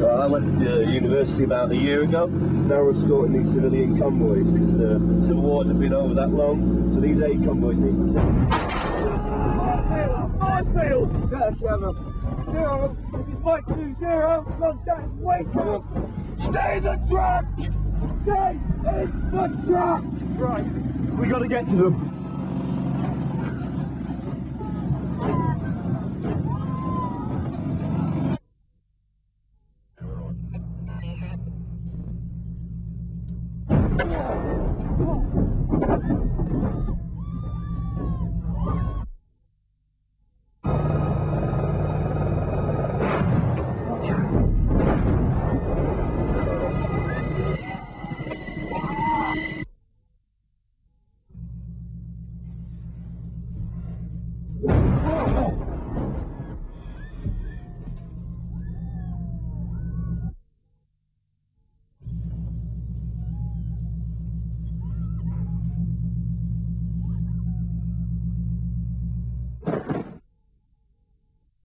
Uh, I went to university about a year ago. Now we're escorting these civilian convoys because the civil wars have been over that long. So these aid convoys need protection. Minefield! Yes, Gemma. Zero, this is Mike 2 0. Contact, wake up! Stay in the truck! Stay in the truck! Right, we got to get to them. Oh, no.